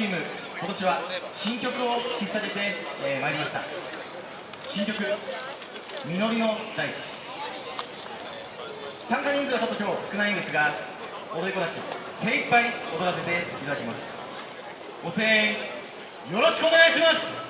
チーム今年は新曲を引っ提げてまい、えー、りました。新曲「実りの大地」参加人数はちょっと今日少ないんですが踊り子たち精一杯踊らせていただきます。ご声援よろしくお願いします。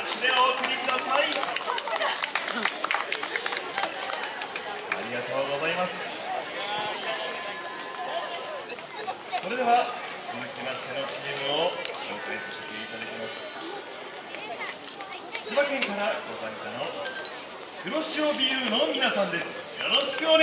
塩ビーの皆さんです。よろしくお願い